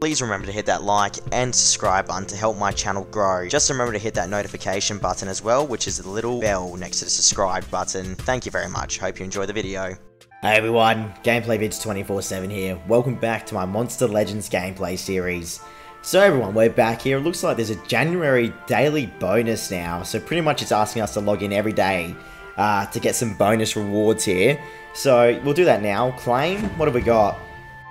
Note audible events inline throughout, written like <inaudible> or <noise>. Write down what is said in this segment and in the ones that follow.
Please remember to hit that like and subscribe button to help my channel grow. Just remember to hit that notification button as well, which is the little bell next to the subscribe button. Thank you very much. Hope you enjoy the video. Hey everyone, Gameplay Vids 24-7 here. Welcome back to my Monster Legends gameplay series. So everyone, we're back here. It looks like there's a January daily bonus now. So pretty much it's asking us to log in every day uh, to get some bonus rewards here. So we'll do that now. Claim, what have we got?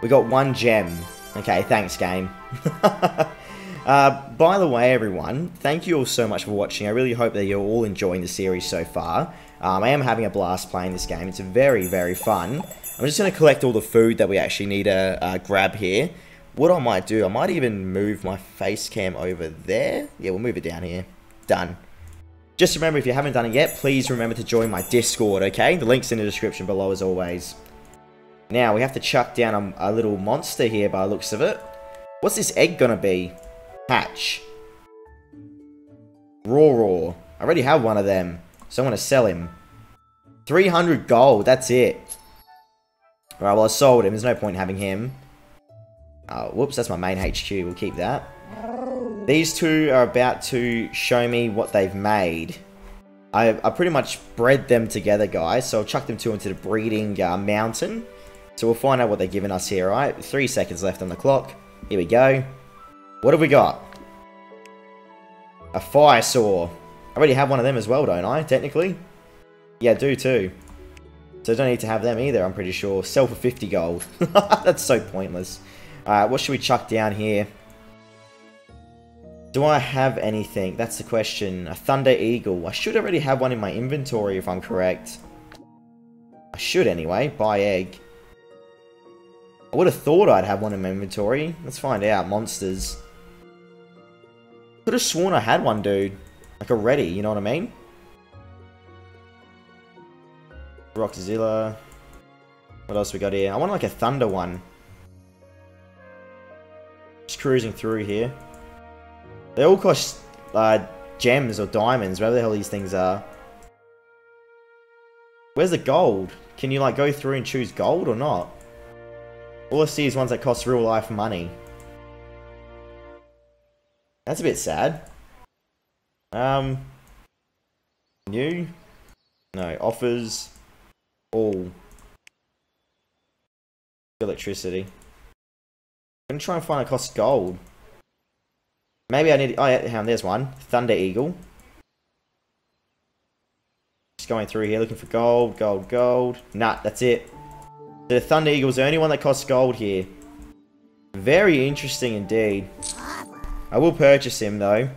We got one gem. Okay, thanks game. <laughs> uh, by the way everyone, thank you all so much for watching. I really hope that you're all enjoying the series so far. Um, I am having a blast playing this game. It's very, very fun. I'm just going to collect all the food that we actually need to uh, grab here. What I might do, I might even move my face cam over there. Yeah, we'll move it down here. Done. Just remember, if you haven't done it yet, please remember to join my Discord, okay? The link's in the description below as always. Now, we have to chuck down a, a little monster here by looks of it. What's this egg gonna be? Hatch. Raw. I already have one of them. So I'm to sell him. 300 gold, that's it. Alright, well I sold him, there's no point in having him. Oh, whoops, that's my main HQ, we'll keep that. These two are about to show me what they've made. I, I pretty much bred them together, guys, so I'll chuck them two into the breeding uh, mountain. So we'll find out what they're giving us here, alright? Three seconds left on the clock. Here we go. What have we got? A Firesaur. I already have one of them as well, don't I, technically? Yeah, I do too. So I don't need to have them either, I'm pretty sure. Sell for 50 gold. <laughs> That's so pointless. Alright, what should we chuck down here? Do I have anything? That's the question. A Thunder Eagle. I should already have one in my inventory if I'm correct. I should anyway. Buy egg. I would have thought I'd have one in my inventory. Let's find out. Monsters. Could have sworn I had one, dude. Like already, you know what I mean? Rockzilla. What else we got here? I want like a thunder one. Just cruising through here. They all cost uh, gems or diamonds, whatever the hell these things are. Where's the gold? Can you like go through and choose gold or not? All I see is ones that cost real life money. That's a bit sad. Um, new? No, offers all electricity. I'm gonna try and find a cost gold. Maybe I need. Oh yeah, there's one. Thunder Eagle. Just going through here looking for gold, gold, gold. Nah, that's it. The Thunder Eagle is the only one that costs gold here. Very interesting indeed. I will purchase him though.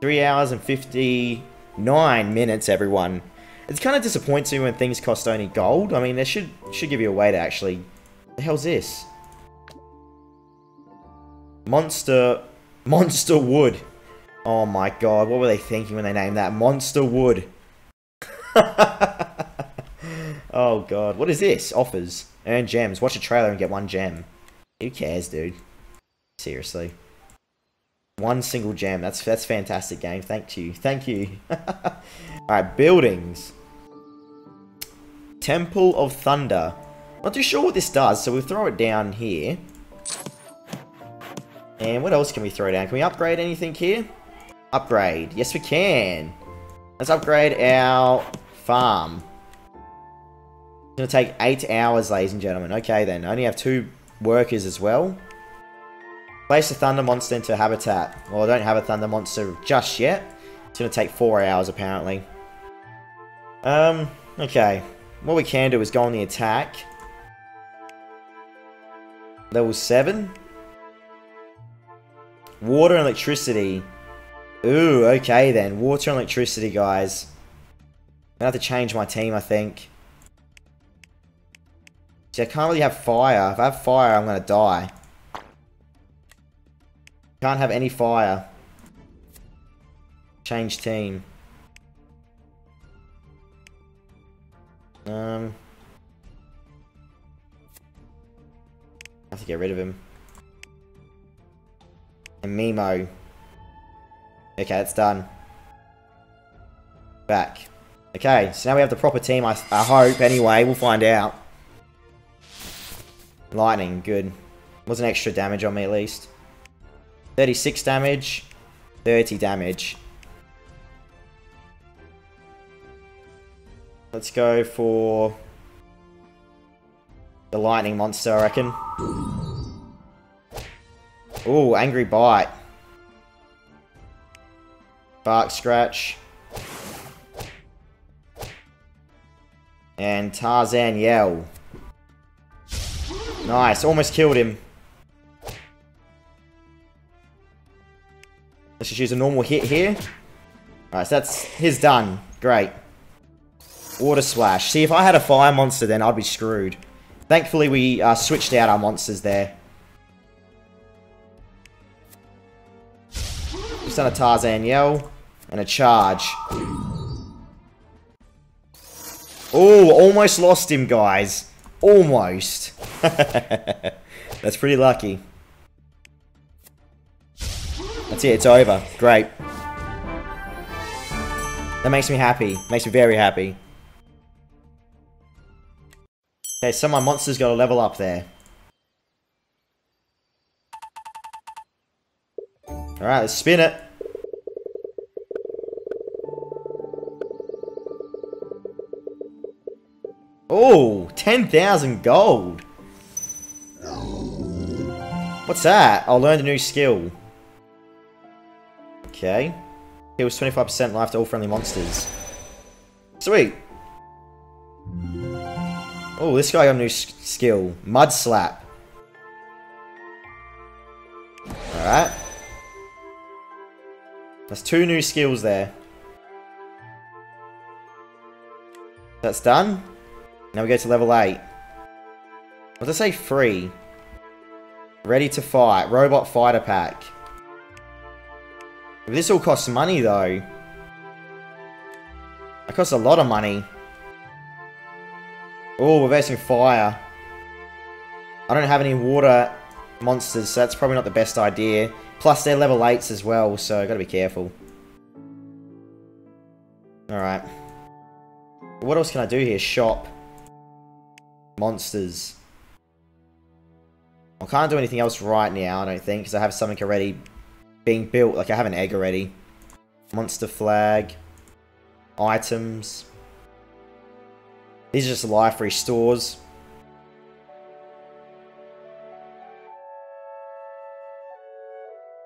3 hours and 59 minutes, everyone. It's kind of disappointing when things cost only gold. I mean, they should should give you a way to actually... the hell's this? Monster... Monster Wood. Oh my god, what were they thinking when they named that? Monster Wood. <laughs> oh god, what is this? Offers. Earn gems. Watch a trailer and get one gem. Who cares, dude? Seriously. One single gem. That's that's fantastic game. Thank you. Thank you. <laughs> Alright, buildings. Temple of Thunder. Not too sure what this does, so we'll throw it down here. And what else can we throw down? Can we upgrade anything here? Upgrade. Yes, we can. Let's upgrade our farm. It's going to take eight hours, ladies and gentlemen. Okay, then. I only have two workers as well. Place a thunder monster into habitat. Well, I don't have a thunder monster just yet. It's going to take four hours, apparently. Um, okay. What we can do is go on the attack. Level 7. Water and electricity. Ooh, okay then. Water and electricity, guys. I have to change my team, I think. See, I can't really have fire. If I have fire, I'm going to die. Can't have any fire. Change team. Um. I have to get rid of him. And Mimo. Okay, it's done. Back. Okay, so now we have the proper team, I, I hope. Anyway, we'll find out. Lightning, good. Was an extra damage on me at least. 36 damage. 30 damage. Let's go for the lightning monster, I reckon. Ooh, angry bite. Bark scratch. And Tarzan yell. Nice, almost killed him. Let's just use a normal hit here. Alright, so that's his done. Great. Water Splash. See, if I had a fire monster, then I'd be screwed. Thankfully, we uh, switched out our monsters there. Just done a Tarzan Yell and a Charge. Oh, almost lost him, guys. Almost. <laughs> That's pretty lucky. That's it, it's over. Great. That makes me happy. Makes me very happy. Okay, so my monster's got a level up there. Alright, let's spin it. Oh, 10,000 gold. What's that? I'll learn a new skill. Okay. Heals 25% life to all friendly monsters. Sweet. Oh, this guy got a new skill. Mud Slap. Alright. That's two new skills there. That's done. Now we go to level 8. What did I say? Free. Ready to fight. Robot Fighter Pack. This all costs money, though. It costs a lot of money. Oh, we're facing fire. I don't have any water monsters, so that's probably not the best idea. Plus, they're level 8s as well, so gotta be careful. Alright. What else can I do here? Shop. Monsters. I can't do anything else right now, I don't think, because I have something already being built. Like, I have an egg already. Monster flag. Items. These are just life restores.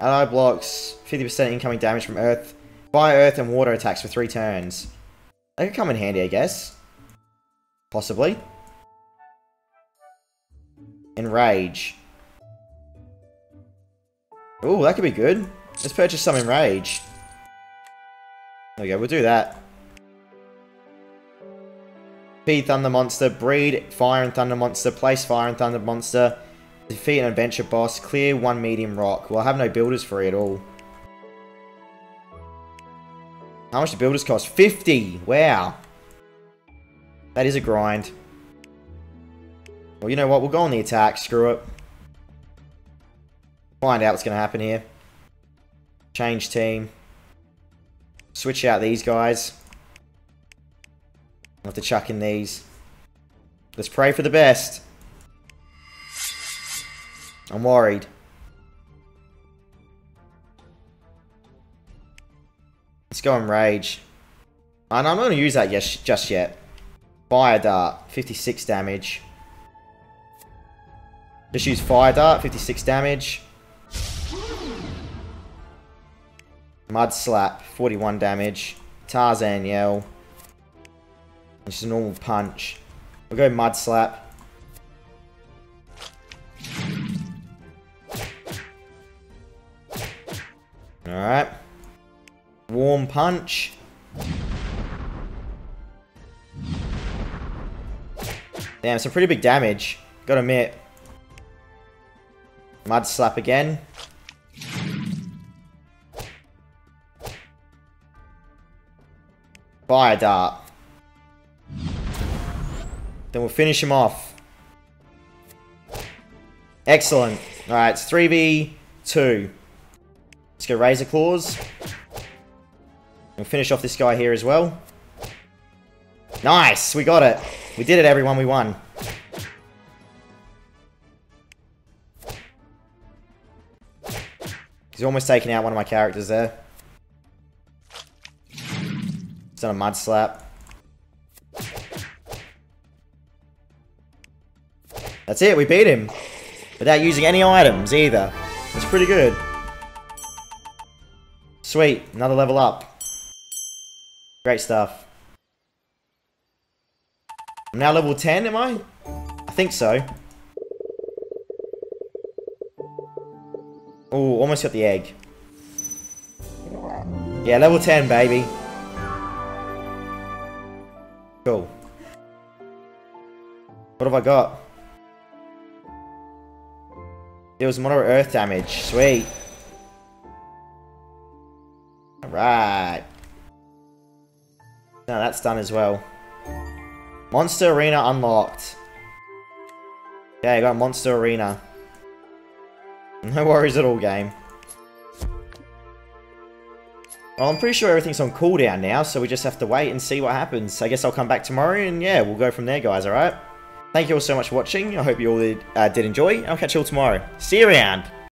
Ally blocks 50% incoming damage from earth, fire, earth, and water attacks for three turns. That could come in handy, I guess. Possibly. Enrage. Oh, that could be good. Let's purchase some Enrage. There we go, we'll do that. Feed Thunder Monster, breed Fire and Thunder Monster, place Fire and Thunder Monster, defeat an adventure boss, clear one medium rock. Well, I have no builders for it at all. How much do builders cost? 50! Wow. That is a grind. Well, you know what? We'll go on the attack. Screw it. Find out what's going to happen here. Change team. Switch out these guys. I'll have to chuck in these. Let's pray for the best. I'm worried. Let's go and rage. And I'm not going to use that just yet. Fire Dart, 56 damage. Just use Fire Dart, 56 damage. Mud Slap, 41 damage. Tarzan Yell, just a normal punch. We'll go Mud Slap. Alright. Warm Punch. Damn, some pretty big damage. Gotta admit. Mud Slap again. Fire Dart. Then we'll finish him off. Excellent. Alright, it's 3v2. Let's go Razor Claws. We'll finish off this guy here as well. Nice! We got it. We did it, everyone. We won. He's almost taken out one of my characters there. He's done a mud slap. That's it, we beat him. Without using any items either. That's pretty good. Sweet, another level up. Great stuff. I'm now level 10, am I? I think so. Oh, almost got the egg. Yeah, level 10, baby. Cool. What have I got? Deals moderate earth damage. Sweet. Alright. Now that's done as well. Monster Arena unlocked. Yeah, I got Monster Arena. <laughs> No worries at all, game. Well, I'm pretty sure everything's on cooldown now, so we just have to wait and see what happens. I guess I'll come back tomorrow, and yeah, we'll go from there, guys, alright? Thank you all so much for watching. I hope you all did, uh, did enjoy. I'll catch you all tomorrow. See you around!